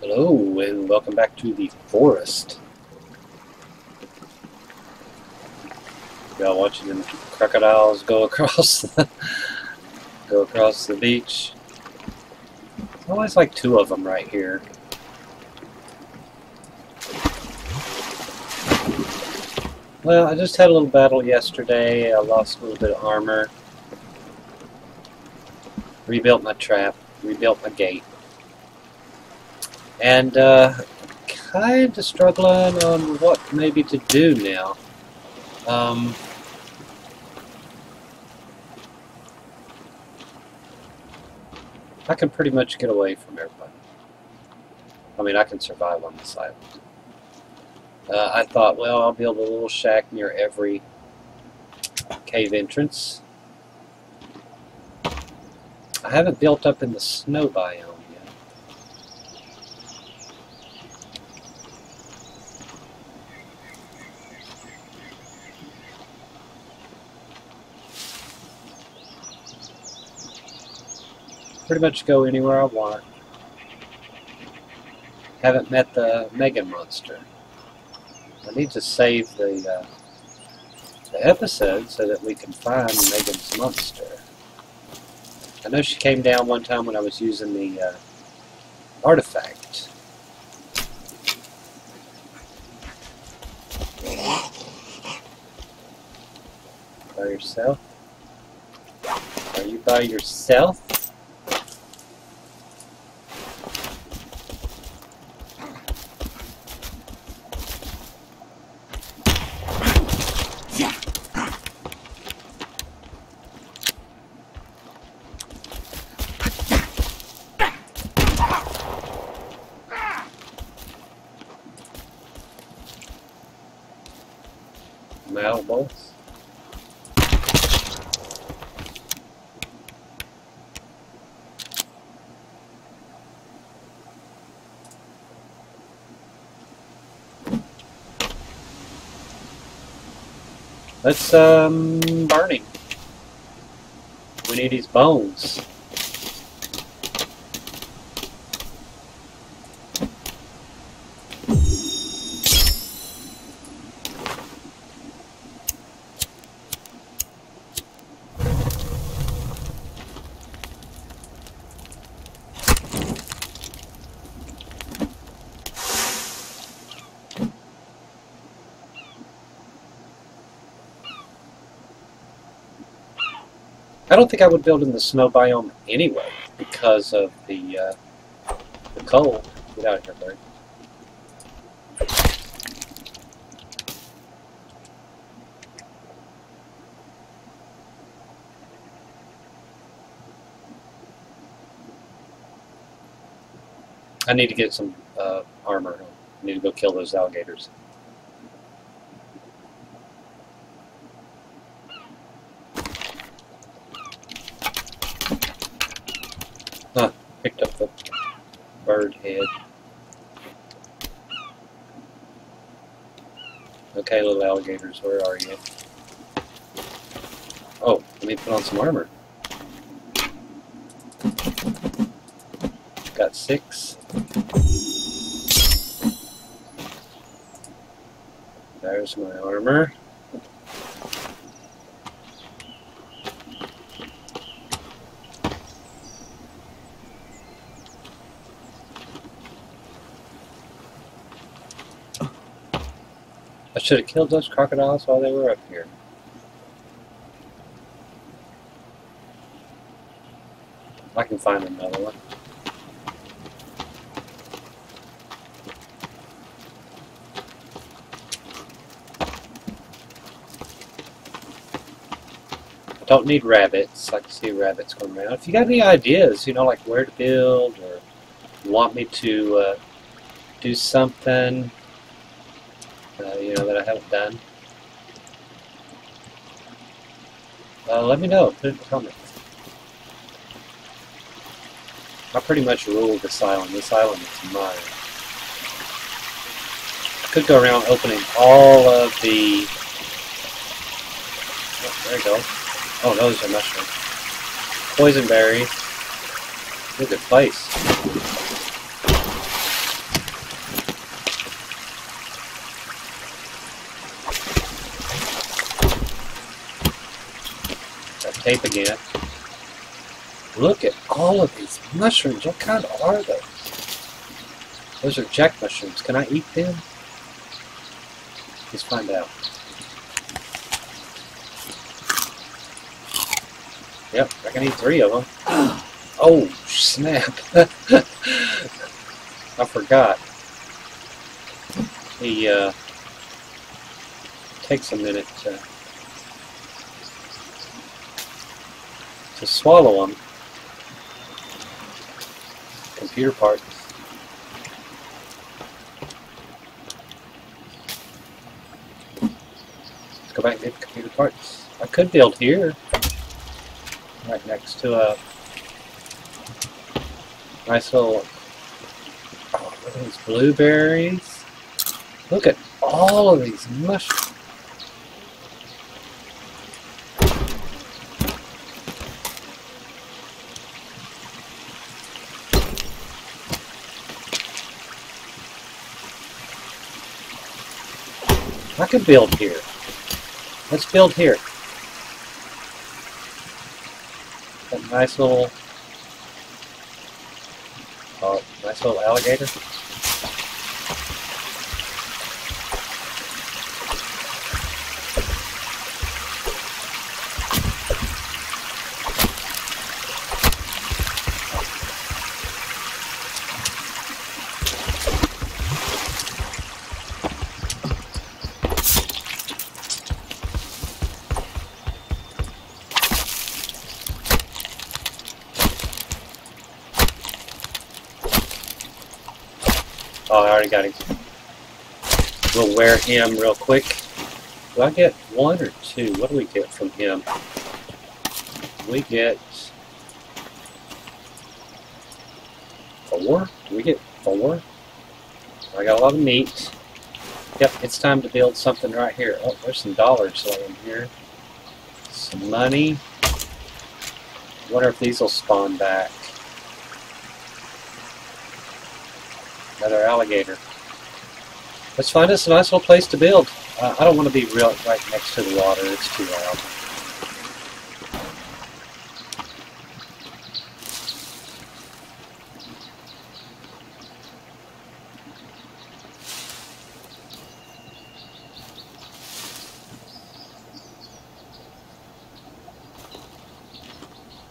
Hello, and welcome back to the forest. Y'all watching them crocodiles go across the, go across the beach. Always like two of them right here. Well, I just had a little battle yesterday. I lost a little bit of armor. Rebuilt my trap. Rebuilt my gate. And uh, kind of struggling on what maybe to do now. Um, I can pretty much get away from everybody. I mean, I can survive on this island. Uh, I thought, well, I'll build a little shack near every cave entrance. I haven't built up in the snow biome Pretty much go anywhere I want. Haven't met the Megan monster. I need to save the, uh, the episode so that we can find Megan's monster. I know she came down one time when I was using the uh, artifact. By yourself? Are you by yourself? Metal bolts? Let's, um, burning. We need his bones. I don't think I would build in the snow biome anyway because of the uh, the cold. Get out of here, bird. I need to get some uh, armor. I need to go kill those alligators. picked up the bird head. Okay, little alligators, where are you? Oh, let me put on some armor. Got six. There's my armor. Should have killed those crocodiles while they were up here. I can find another one. I don't need rabbits. I can see rabbits going around. If you got any ideas, you know, like where to build or want me to uh, do something, that I haven't done. Uh, let me know. Put it in the comments. I pretty much rule this island. This island is mine. I could go around opening all of the... Oh, there you go. Oh, those are mushrooms. Poison berry. Good place. Tape again. Look at all of these mushrooms. What kind are they? Those are jack mushrooms. Can I eat them? Let's find out. Yep, I can eat three of them. Oh, snap. I forgot. He uh, takes a minute to, to swallow them. Computer parts. Let's go back and get computer parts. I could build here. Right next to a nice little oh, look at these blueberries. Look at all of these mushrooms. I could build here. Let's build here. A nice little, uh, nice little alligator. Oh, I already got him. We'll wear him real quick. Do I get one or two? What do we get from him? We get four? Do we get four? I got a lot of meat. Yep, it's time to build something right here. Oh, there's some dollars laying here. Some money. wonder if these will spawn back. Another alligator. Let's find us a nice little place to build. Uh, I don't want to be real right next to the water. It's too loud.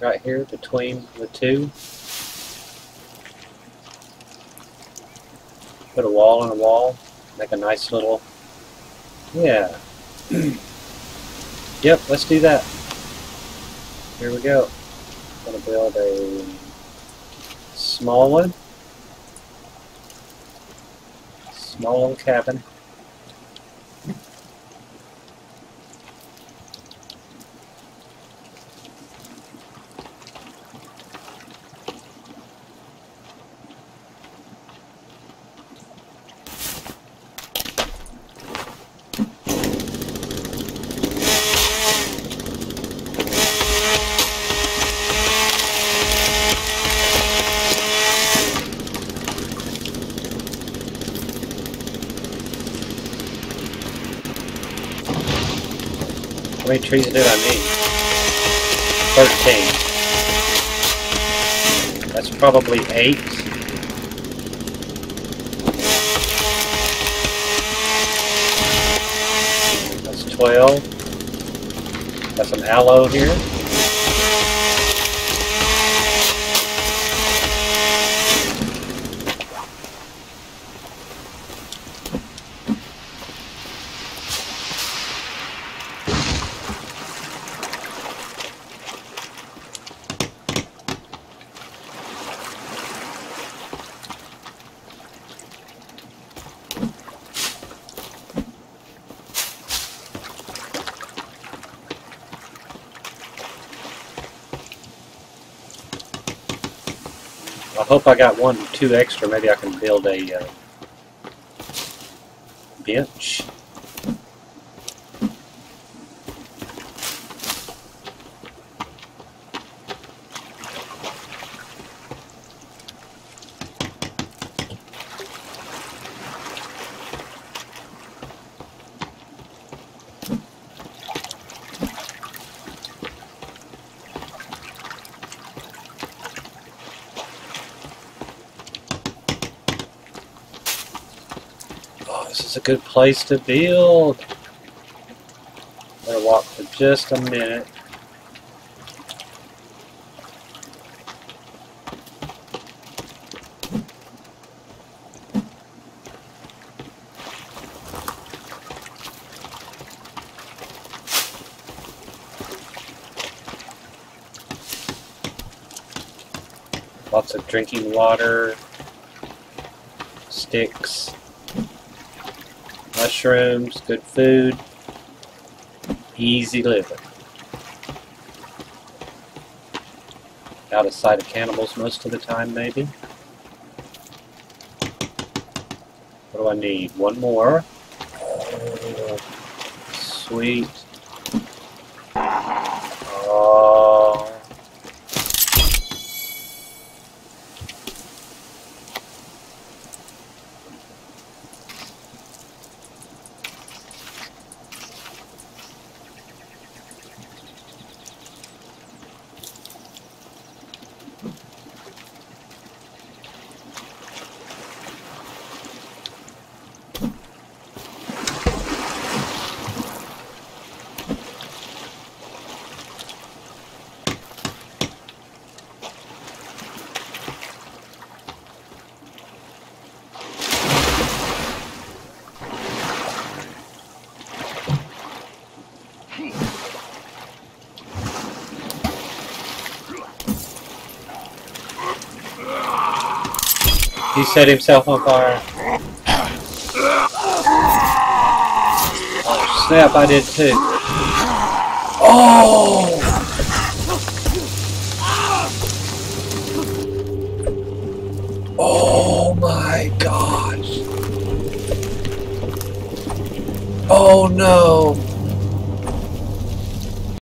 Right here between the two. Put a wall on a wall. Make a nice little... Yeah. yep, let's do that. Here we go. I'm to build a small one. Small little cabin. Many trees did I need? Thirteen. That's probably eight. That's twelve. Got some aloe here. I hope I got one, two extra. Maybe I can build a uh, bench. Is a good place to build. Better walk for just a minute. Lots of drinking water, sticks, mushrooms, good food, easy living. Out of sight of cannibals most of the time, maybe. What do I need? One more. Sweet. Oh. He set himself on fire. Oh snap, I did too. Oh! Oh my gosh. Oh no.